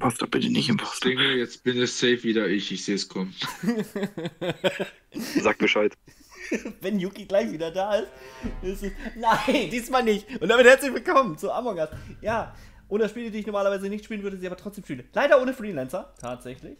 Imposter, bitte nicht Imposter. Dinge, jetzt bin es safe wieder ich, ich sehe es kommen. Sag Bescheid. Wenn Yuki gleich wieder da ist, ist es. Nein, diesmal nicht. Und damit herzlich willkommen zu Among Us. Ja, ohne Spiele, die ich normalerweise nicht spielen würde, sie aber trotzdem spiele. Leider ohne Freelancer, tatsächlich.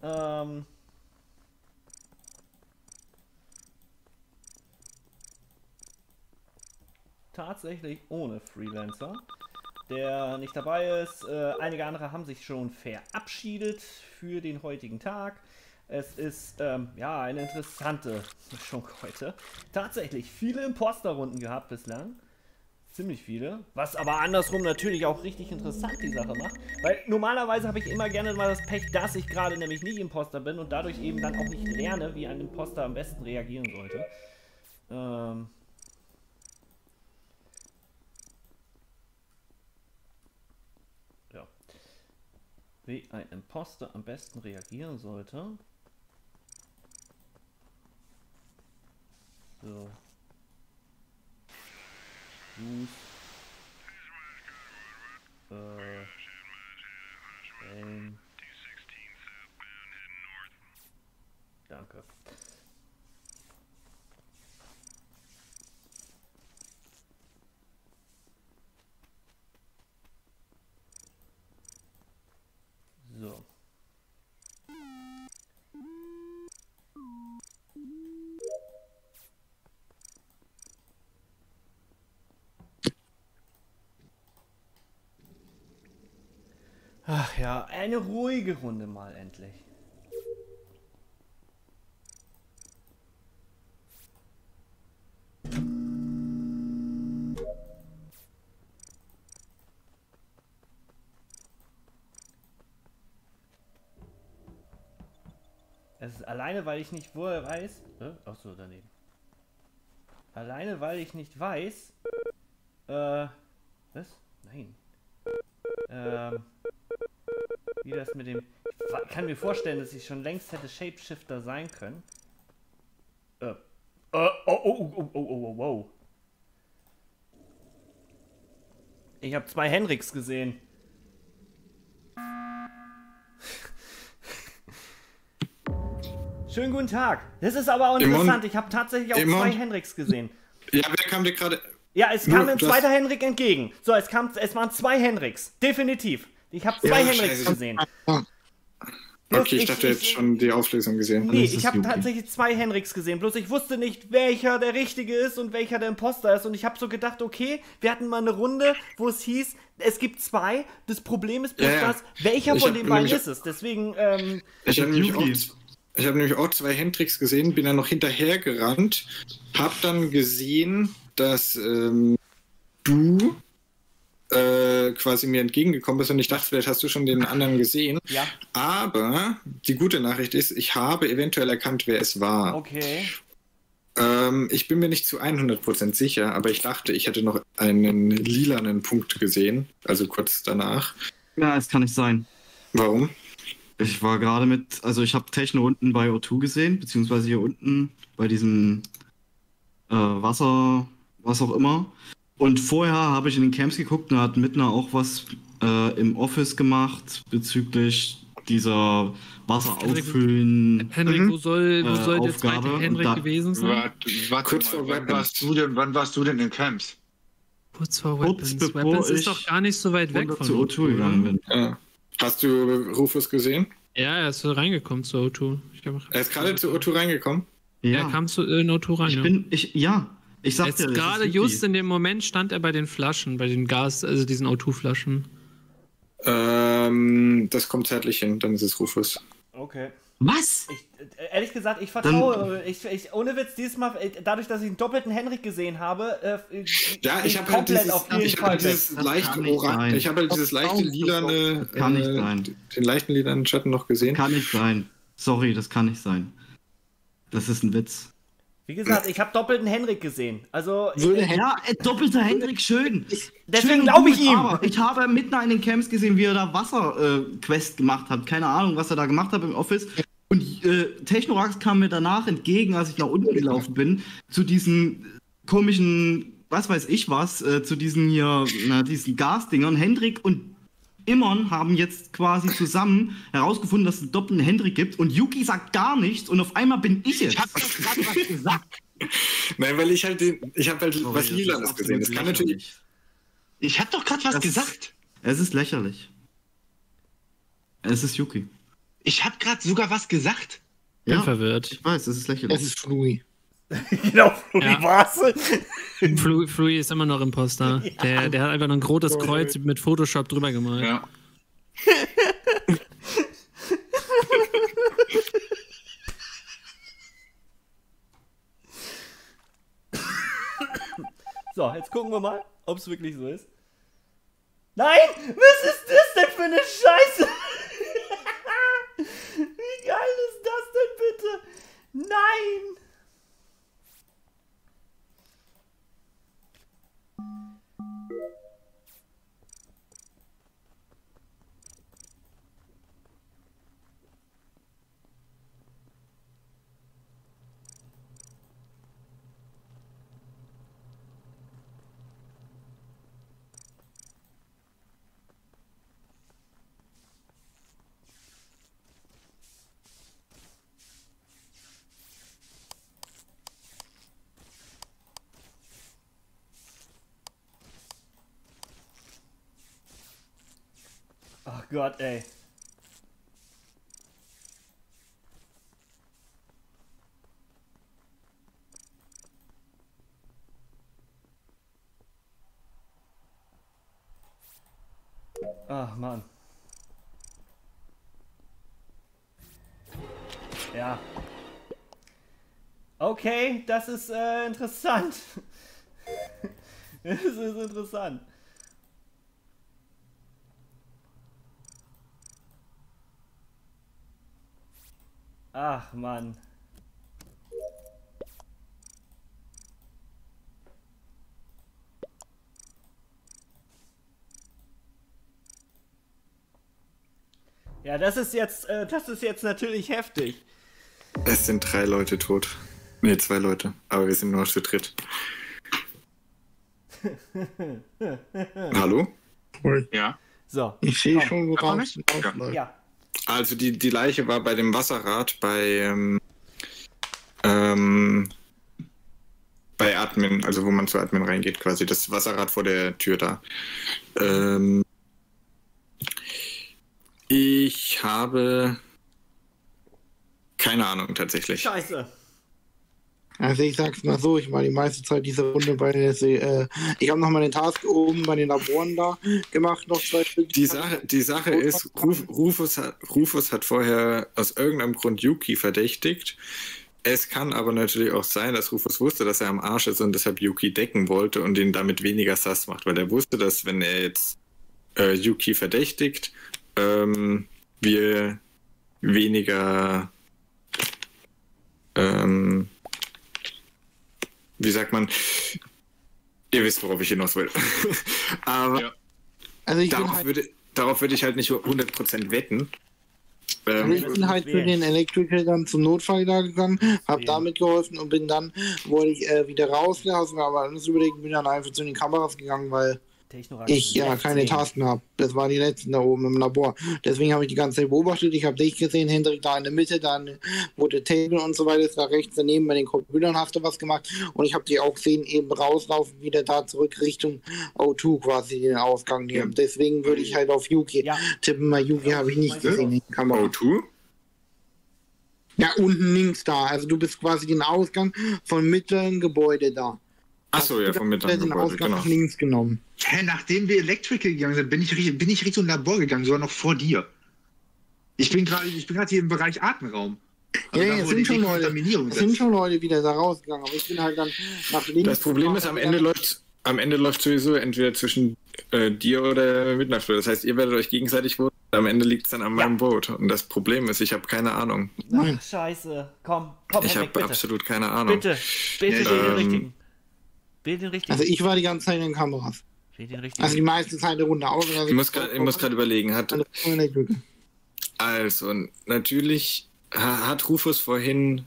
Ähm. Tatsächlich ohne Freelancer, der nicht dabei ist. Äh, einige andere haben sich schon verabschiedet für den heutigen Tag. Es ist ähm, ja eine interessante Mischung heute. Tatsächlich viele Imposter-Runden gehabt bislang. Ziemlich viele. Was aber andersrum natürlich auch richtig interessant die Sache macht. Weil normalerweise habe ich immer gerne mal das Pech, dass ich gerade nämlich nicht Imposter bin und dadurch eben dann auch nicht lerne, wie ein Imposter am besten reagieren sollte. Ähm. Ja. Wie ein Imposter am besten reagieren sollte. So. Use. Äh. Aim. Danke. So. Ach ja, eine ruhige Runde mal endlich. Es ist alleine, weil ich nicht vorher weiß. Äh? Achso, daneben. Alleine, weil ich nicht weiß. Äh. Was? Nein. Ähm wie das mit dem... Ich kann mir vorstellen, dass ich schon längst hätte Shapeshifter sein können. Äh. Äh, oh, oh, oh, oh, oh, oh, oh. Ich habe zwei Henriks gesehen. Schönen guten Tag. Das ist aber auch interessant. Ich habe tatsächlich auch zwei Henriks gesehen. Ja, wer kam dir gerade... Ja, es kam ein zweiter Henrik entgegen. So, es, kam, es waren zwei Henriks. Definitiv. Ich habe zwei Ja, Henriks scheiße. gesehen. Bloß Okay, ich dachte, du hättest schon die Auflösung gesehen. Nee, ist ich habe tatsächlich zwei Henriks gesehen. Bloß ich wusste nicht, welcher der Richtige ist und welcher der Imposter ist. Und ich habe so gedacht, okay, wir hatten mal eine Runde, wo es hieß, es gibt zwei. Das Problem ist bloß Ja, ja. das, welcher Ich von den beiden ist es. Deswegen, ähm, Ich habe nämlich, auch- ich hab nämlich auch zwei Hendricks gesehen, bin dann noch hinterher gerannt, hab dann gesehen, dass ähm, du äh, quasi mir entgegengekommen bist und ich dachte, vielleicht hast du schon den anderen gesehen. ja, Aber die gute Nachricht ist, ich habe eventuell erkannt, wer es war. okay. Ähm, ich bin mir nicht zu 100% sicher, aber ich dachte, ich hätte noch einen lilanen Punkt gesehen, also kurz danach. Ja, es kann nicht sein. Warum? Ich war gerade mit, also ich habe Techno unten bei O2 gesehen, beziehungsweise hier unten bei diesem äh, Wasser, was auch immer. Und vorher habe ich in den Camps geguckt und da hat Mittner auch was äh, im Office gemacht bezüglich dieser Wasser Henrik- auffüllen. Henrik, Mhm. wo soll, wo Äh, soll der Aufgabe zweite Henrik da- gewesen sein? Warte, warte Kurz vor wann Weapons. warst, du denn, wann warst du denn in Camps? Kurz vor Kurz Weapons. bevor Weapons ist doch gar nicht so weit weg von zu O2 gegangen bin. Ja. Hast du Rufus gesehen? Ja, er ist reingekommen zu O2. Ich glaub, Er ist gerade zu O2 reingekommen. Er kam zu äh, in O2 rein. ich ja. bin, ich, ja, ich sag Jetzt dir, gerade just in dem Moment stand er bei den Flaschen, bei den Gas, also diesen O2-Flaschen. Ähm, das kommt zeitlich hin, dann ist es Rufus. Okay. Was? Ich, äh, ehrlich gesagt, ich vertraue, ich, ich, ohne Witz, diesmal, äh, dadurch, dass ich einen doppelten Henrik gesehen habe, äh, äh, Ja, bin ich habe halt dieses, auf jeden ich hab Fall halt weg. dieses Das leicht orange, ich habe halt dieses leichte lilane, kann nicht äh, sein. den leichten lilanen Schatten noch gesehen. Kann nicht sein. Sorry, das kann nicht sein. Das ist ein Witz. Wie gesagt, ich habe doppelten Henrik gesehen. Also, ich, Ja, äh, doppelter Hendrik, schön. Deswegen Schön glaub ich ihm. Aber ich habe mitten in den Camps gesehen, wie er da Wasser-Quest gemacht hat. Keine Ahnung, was er da gemacht hat im Office. Und äh, Technorax kam mir danach entgegen, als ich nach unten gelaufen bin, zu diesen komischen, was weiß ich was, äh, zu diesen hier, na, diesen Gasdingern. Hendrik und Immern haben jetzt quasi zusammen herausgefunden, dass es einen doppelten Hendrik gibt und Yuki sagt gar nichts und auf einmal bin ich es. Ich hab doch gerade was gesagt. Nein, weil ich halt den, ich habe halt Sorry, was Lilanes gesehen. Das kann absolut natürlich. lächerlich. Ich hab doch gerade was Das- gesagt. Es ist lächerlich. Es ist Yuki. Ich hab gerade sogar was gesagt. Bin Ja, verwirrt. ich weiß, es ist lächerlich. Es ist Flui. genau, Flori Ja. war's. Flu Flui ist immer noch Imposter. Der, der hat einfach nur ein rotes Kreuz mit Photoshop drüber gemalt. Ja. So, jetzt gucken wir mal, ob es wirklich so ist. Nein! Was ist das denn für eine Scheiße? Wie geil ist das denn bitte? Nein! Ach Gott, ey. Ach Mann. Ja. Okay, das ist äh, interessant. das ist interessant. Ach Mann. Ja, das ist jetzt, äh, das ist jetzt natürlich heftig. Es sind drei Leute tot. Nee, zwei Leute. Aber wir sind nur zu dritt. Hallo? Ja. So, Ich sehe schon, nicht? es ja. Also die, die Leiche war bei dem Wasserrad bei ähm, ähm, bei Admin, also wo man zu Admin reingeht quasi, das Wasserrad vor der Tür da. Ähm, ich habe keine Ahnung tatsächlich. Scheiße. Also ich sag's mal so, ich war die meiste Zeit dieser Runde bei der Se äh, ich habe noch mal den Task oben bei den Laboren da gemacht, noch zwei Stück. Die Sache, die Sache ist, Ruf, Rufus, hat, Rufus hat vorher aus irgendeinem Grund Yuki verdächtigt. Es kann aber natürlich auch sein, dass Rufus wusste, dass er am Arsch ist und deshalb Yuki decken wollte und ihn damit weniger sass macht, weil er wusste, dass wenn er jetzt äh, Yuki verdächtigt, ähm, wir weniger ähm, wie sagt man, ihr wisst, worauf ich hinaus will. aber Ja. Also darauf, halt, würde, darauf würde ich halt nicht 100% wetten. also Ähm, ich bin halt für den Electrical dann zum Notfall da gegangen, habe Ja. damit geholfen und bin dann, wollte ich äh, wieder rausgelassen, aber alles überlegt, bin dann einfach zu den Kameras gegangen, weil Ich ja keine 16. Tasten habe. Das waren die letzten da oben im Labor. Deswegen habe ich die ganze Zeit beobachtet. Ich habe dich gesehen, Hendrik da in der Mitte, dann wo der Table und so weiter ist, da rechts daneben bei den Computern hast du was gemacht. Und ich habe dich auch gesehen, eben rauslaufen, wieder da zurück Richtung O2 quasi den Ausgang Ja. nehmen. Deswegen würde ich halt auf Yuki Ja. tippen. Bei Yuki habe ich nicht gesehen in der Kamera. O2? Ja, unten links da. Also du bist quasi den Ausgang vom mittleren Gebäude da. Achso, ja, vom Den mittleren Gebäude, Ausgang genau. nach links genommen. Hä, nachdem wir Electrical gegangen sind, bin ich, bin ich Richtung Labor gegangen, sogar noch vor dir. Ich bin gerade ich bin gerade hier im Bereich Atemraum. Also Ja, ja, wo sind schon Leute. Es sind schon Leute wieder da rausgegangen, aber ich bin halt dann nach links. Das Problem ist, am Ende läuft am Ende läuft sowieso entweder zwischen äh, dir oder Midnight Das heißt, ihr werdet euch gegenseitig voten. Am Ende liegt es dann an meinem Boot. Und das Problem ist, ich habe keine Ahnung. Nein. Ach, scheiße. Komm, komm, Ich habe absolut keine Ahnung. Bitte, bitte, Ja, wähl den ähm, richtigen. Wähl den richtigen. Also ich war die ganze Zeit in den Kameras. wähl den richtigen. Also die meiste Zeit der Runde aus. Also Ich muss ich gerade überlegen. Hat, also, natürlich ha- hat Rufus vorhin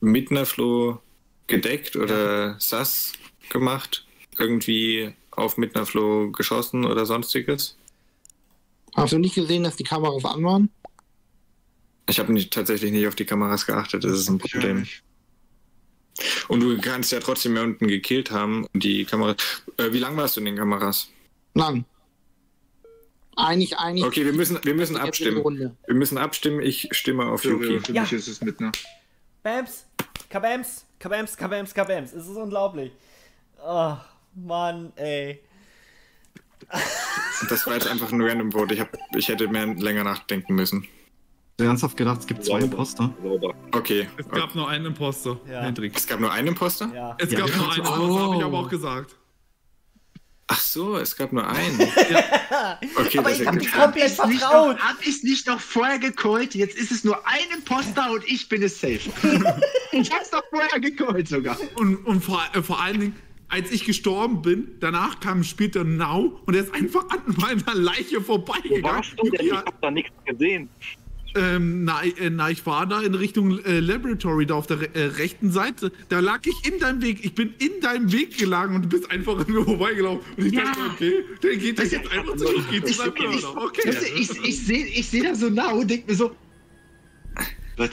Midnaflo gedeckt oder Sass gemacht. Irgendwie auf Midnaflo geschossen oder sonstiges. Hast du nicht gesehen, dass die Kameras an waren? Ich habe tatsächlich nicht auf die Kameras geachtet, das ist ein Ich auch Problem. nicht. Und du kannst ja trotzdem mehr unten gekillt haben und die Kamera. Äh, wie lange warst du in den Kameras? Lang. Eigentlich, eigentlich. Okay, wir müssen, wir müssen abstimmen. Wir müssen abstimmen. Ich stimme auf Für, Yuki. für Ja. mich ist es mit einer. Bams, kabams, kabams, kabams, kabams. Es ist unglaublich. Ach, Mann, ey. Das war jetzt einfach ein random Vote. Ich, hab, ich hätte mehr länger nachdenken müssen. Ich ernsthaft gedacht, es gibt zwei. Imposter. Sauber. Okay. Es gab nur einen Imposter, Ja. Hendrik. Es gab nur einen Imposter? Ja. Es Ja, gab ja. nur einen Imposter, habe ich Oh. aber auch gesagt. Ach so, es gab nur einen. Okay, Aber das ich hab ergibt dich Sinn. komplett vertraut. noch, hab ich nicht noch vorher gecallt? Jetzt ist es nur ein Imposter und ich bin es safe. ich hab's doch vorher gecallt sogar. Und, und vor, äh, vor allen Dingen, als ich gestorben bin, danach kam später Now und er ist einfach an meiner Leiche Wo vorbeigegangen. warst du denn? Ich hab da nichts gesehen. Ähm, na, äh, na, ich war da in Richtung äh, Laboratory, da auf der äh, rechten Seite. Da lag ich in deinem Weg. Ich bin in deinem Weg gelagen und du bist einfach an mir vorbeigelaufen. Und ich Ja. dachte, okay, der geht Das jetzt einfach zu ich gehe zu Ich, seinem ich. Okay. du, ich, ich sehe ich seh da so nah und denk mir so.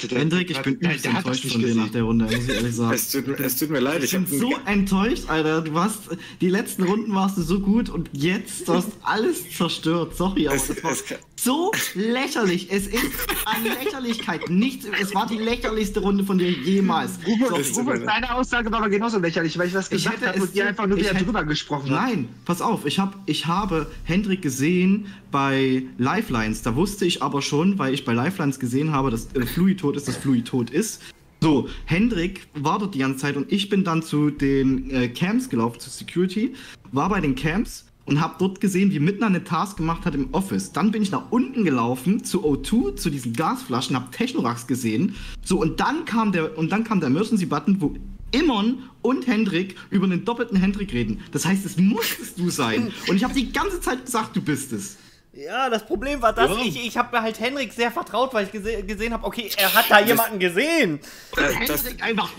Hendrik, ich bin übelst enttäuscht von dir nach der Runde, muss ich ehrlich sagen. Es tut, es tut mir leid. Ich Ich bin so enttäuscht, Alter. Du hast die letzten Runden warst du so gut und jetzt du hast alles zerstört. Sorry, aber Es- das war es kann- so lächerlich. Es ist an Lächerlichkeit nichts. Es war die lächerlichste Runde von dir jemals. Leid. deine Aussage war aber genauso lächerlich, weil ich was gesagt habe und so- einfach nur wieder hätte- drüber gesprochen habt. Nein, pass auf, ich, hab, ich habe Hendrik gesehen bei Lifelines. Da wusste ich aber schon, weil ich bei Lifelines gesehen habe, dass äh, Fluid tot ist, dass Fluid tot ist. So, Hendrik war dort die ganze Zeit und ich bin dann zu den äh, Camps gelaufen, zu Security, war bei den Camps und habe dort gesehen, wie Midna eine Task gemacht hat im Office. Dann bin ich nach unten gelaufen zu O2, zu diesen Gasflaschen, habe Technorax gesehen. So, und dann kam der, und dann kam der Emergency-Button, wo Immon und Hendrik über einen doppelten Hendrik reden. Das heißt, es musstest du sein. Und ich habe die ganze Zeit gesagt, du bist es. Ja, das Problem war das, Ja. ich, ich habe halt Henrik sehr vertraut, weil ich gese gesehen habe, okay, er hat da jemanden gesehen. Äh, das, Hendrik einfach.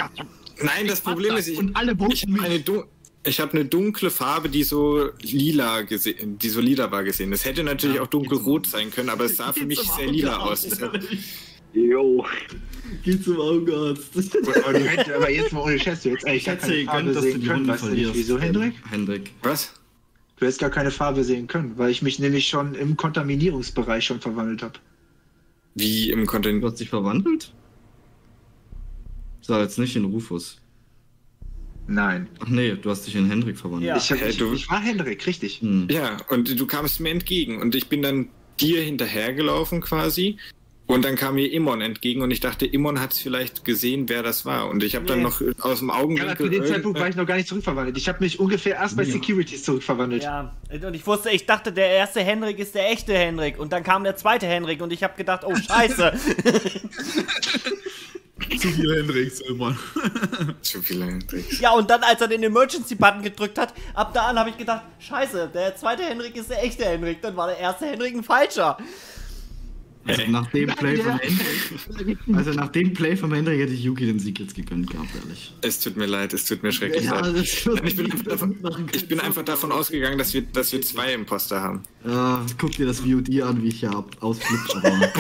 nein, das Problem ist, ich, und alle ich habe eine. Ich hab eine dunkle Farbe, die so lila gesehen, die so lila war gesehen. Das hätte natürlich auch dunkelrot sein können, aber es sah für mich sehr lila aus. Jo. Geh zum Augenarzt. Aber, du hättest, aber jetzt mal ohne Scheiß, du hättest eigentlich Ich gar keine Farbe du sehen die können. Weißt du nicht, wieso, Hendrik? Hendrik. Was? Du hättest gar keine Farbe sehen können, weil ich mich nämlich schon im Kontaminierungsbereich schon verwandelt habe. Wie im Du Content. hast dich verwandelt? Sag jetzt nicht in Rufus. Nein. Ach nee, du hast dich in Hendrik verwandelt. Ja. Ich, hab, ich, ich war Hendrik, richtig. Hm. Ja, und du kamst mir entgegen und ich bin dann dir hinterhergelaufen quasi. Und dann kam mir Immon entgegen und ich dachte, Immon hat es vielleicht gesehen, wer das war. Und ich habe dann Nee. noch aus dem Ja, aber Augenwinkel. zu dem Zeitpunkt irgendeine- war ich noch gar nicht zurückverwandelt. Ich habe mich ungefähr erst bei Ja. Securities zurückverwandelt. Ja, und ich wusste, ich dachte, der erste Henrik ist der echte Henrik. Und dann kam der zweite Henrik und ich habe gedacht, oh scheiße. Zu viel Hendricks, Mann. Zu viele Tricks. ja, und dann, als er den Emergency-Button gedrückt hat, ab da an habe ich gedacht, scheiße, der zweite Henrik ist der echte Henrik. Dann war der erste Henrik ein falscher. Also nach dem Play von Hendrik, also nach dem Play von Hendrik hätte ich Yuki den Sieg jetzt gegönnt gehabt, ehrlich. Es tut mir leid, es tut mir schrecklich Ja, leid. ich bin, einfach davon, ich bin einfach davon ausgegangen, dass wir, dass wir zwei Imposter haben. Ja, guck dir das VOD an, wie ich hier ab- ausflippe,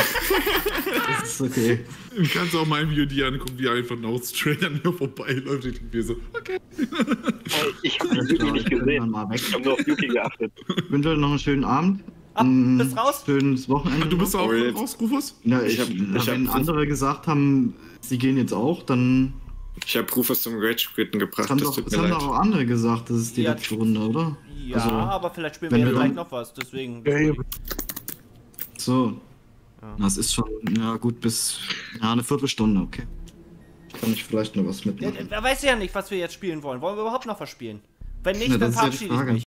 ist okay. Du kannst auch mein VOD angucken, wie er einfach noch straight an mir vorbeiläuft. Ich mir so, okay. Ich hab den Yuki Ja, nicht ich bin gesehen. mal weg. Ich hab nur auf Yuki geachtet. Ich wünsche euch noch einen schönen Abend. Ab, Mm, bist raus? Schönes Wochenende. Du bist noch. auch Oh, raus, Rufus? Ja, Ich ich, hab- na, ich hab- wenn andere gesagt haben, sie gehen jetzt auch, dann Ich habe Rufus zum Rage Quitten gebracht, das haben, das doch, tut das mir haben leid. doch auch andere gesagt, das ist die Ja. letzte Runde, oder? Ja, Also, aber vielleicht spielen wir ja gleich noch was, deswegen. So. Ja. Das ist schon, ja gut, bis ja, eine Viertelstunde, okay. Kann ich vielleicht noch was Ja, mitmachen. Wer weiß ja nicht, was wir jetzt spielen wollen. Wollen wir überhaupt noch was spielen? Wenn nicht, Ja, dann ja verabschiede ich mich.